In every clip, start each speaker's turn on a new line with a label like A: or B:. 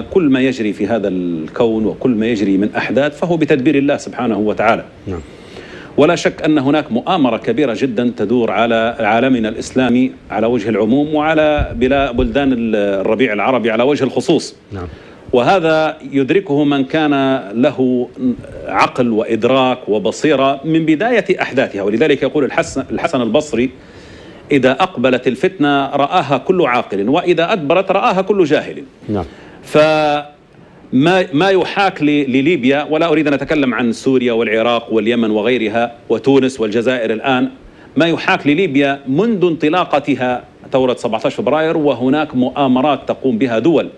A: كل ما يجري في هذا الكون وكل ما يجري من أحداث فهو بتدبير الله سبحانه وتعالى.
B: نعم
A: ولا شك أن هناك مؤامرة كبيرة جدا تدور على عالمنا الإسلامي على وجه العموم وعلى بلا بلدان الربيع العربي على وجه الخصوص.
B: نعم
A: وهذا يدركه من كان له عقل وإدراك وبصيرة من بداية أحداثها ولذلك يقول الحسن الحسن البصري إذا أقبلت الفتنة رآها كل عاقل وإذا أدبرت رآها كل جاهل.
B: نعم
A: فما ما يحاك لليبيا ولا أريد أن أتكلم عن سوريا والعراق واليمن وغيرها وتونس والجزائر الآن. ما يحاك لليبيا منذ انطلاقتها ثورة 17 فبراير وهناك مؤامرات تقوم بها دول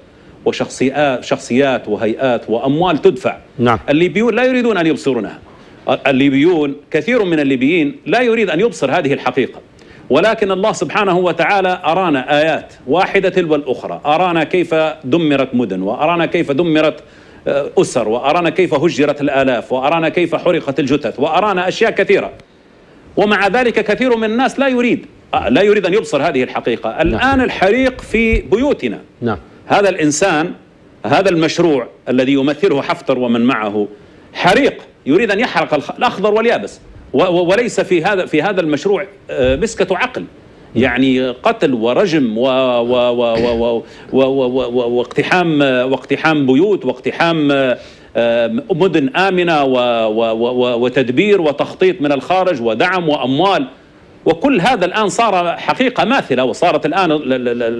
A: وشخصيات شخصيات وهيئات وأموال تدفع.
B: نعم.
A: الليبيون لا يريدون أن يبصرونها. الليبيون كثير من الليبيين لا يريد أن يبصر هذه الحقيقة. ولكن الله سبحانه وتعالى أرانا آيات واحدة تلو الأخرى. أرانا كيف دمرت مدن وأرانا كيف دمرت آه، أسر وأرانا كيف هجرت الآلاف وأرانا كيف حرقت الجثث وأرانا أشياء كثيرة. ومع ذلك كثير من الناس لا يريد آه، لا يريد أن يبصر هذه الحقيقة. الآن الحريق في بيوتنا.
B: نعم.
A: هذا الإنسان هذا المشروع الذي يمثله حفتر ومن معه حريق يريد أن يحرق الأخضر واليابس. وليس في هذا في هذا المشروع مسكة عقل يعني قتل ورجم و و و و و و واقتحام واقتحام بيوت واقتحام مدن آمنة و و و وتدبير وتخطيط من الخارج ودعم وأموال وكل هذا الآن صار حقيقة ماثلة وصارت الآن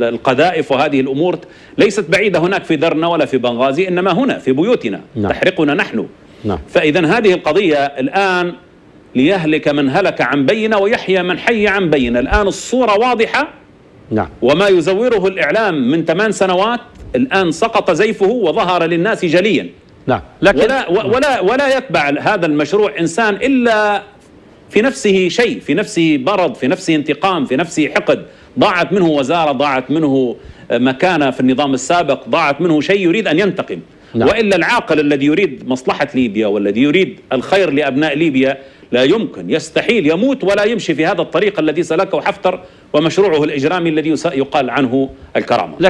A: القذائف وهذه الأمور ليست بعيدة هناك في درنا ولا في بنغازي إنما هنا في بيوتنا
B: نعم.
A: تحرقنا نحن
B: نعم.
A: فإذا هذه القضية الآن ليهلك من هلك عن بينه ويحيى من حي عن بينه. الآن الصورة واضحة؟
B: نعم.
A: وما يزوره الإعلام من ثمان سنوات الآن سقط زيفه وظهر للناس جليا.
B: نعم. لكن
A: ولا ولا ولا يتبع هذا المشروع إنسان إلا في نفسه شيء في نفسه مرض في نفسه انتقام في نفسه حقد. ضاعت منه وزارة ضاعت منه مكانة في النظام السابق ضاعت منه شيء يريد أن ينتقم.
B: نعم.
A: وإلا العاقل الذي يريد مصلحة ليبيا والذي يريد الخير لأبناء ليبيا لا يمكن يستحيل يموت ولا يمشي في هذا الطريق الذي سلكه حفتر ومشروعه الإجرامي الذي يقال عنه الكرامة.
B: لكن